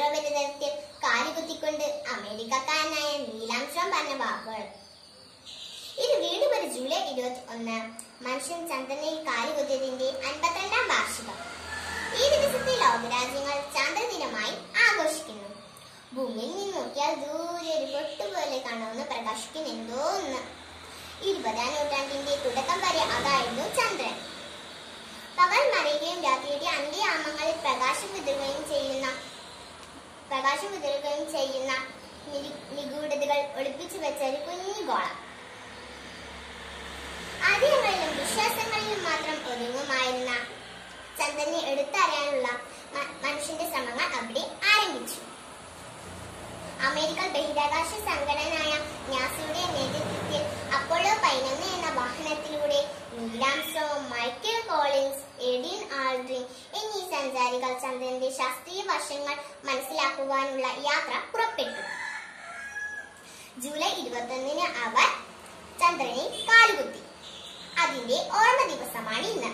യന്ത്രോപരിതലത്തിൽ കാലുകുത്തിക്കൊണ്ട് അമേരിക്കക്കാരനായ നീലാംശ്രം പറഞ്ഞ വാക്കുകൾ. ഇത് വീണ്ടും ഒരു ജൂലൈ ഇരുപത്തി ഒന്ന് മനുഷ്യൻ ചന്ദ്രനിൽ കാലുകുത്തിയതിന്റെ അൻപത്തിരണ്ടാം വാർഷികം. ഈ ദിവസത്തെ ലോകരാജ്യങ്ങൾ ചന്ദ്രദിനമായി ആഘോഷിക്കുന്നു. ഭൂമിയിൽ നിന്ന് നോക്കിയാൽ ദൂരെ ഒരു പൊട്ടുപോലെ കാണാവുന്ന പ്രകാശിക്കുന്ന എന്തോ ഒന്ന്. ഇരുപതാം നൂറ്റാണ്ടിന്റെ തുടക്കം വരെ അതായിരുന്നു ചന്ദ്രൻ. പകൽ മറയുകയും രാത്രിയുടെ അന്ത്യയാമങ്ങളിൽ പ്രകാശം പ്രകാശം വിതറുകയും ചെയ്യുന്ന നിഗൂഢതകൾ ഒളിപ്പിച്ചു വെച്ച ഒരു കുഞ്ഞു ഗോളം. ആദ്യങ്ങളിലും വിശ്വാസങ്ങളിലും മാത്രം ഒതുങ്ങുമായിരുന്ന ചന്ദ്രനെ എടുത്തറിയാനുള്ള മനുഷ്യന്റെ ശ്രമങ്ങൾ അവിടെ ആരംഭിച്ചു. അമേരിക്കൻ ബഹിരാകാശ സംഘടനയായ നാസയുടെ നേതൃത്വത്തിൽ ആൾഡ്രിൻ എന്നീ സഞ്ചാരികൾ ചന്ദ്രന്റെ ശാസ്ത്രീയ വശങ്ങൾ മനസ്സിലാക്കുവാനുള്ള യാത്ര പുറപ്പെട്ടു. ജൂലൈ ഇരുപത്തൊന്നിന് അവർ ചന്ദ്രനെ കാലുകുത്തി. അതിന്റെ ഓർമ്മ ദിവസമാണ് ഇന്ന്.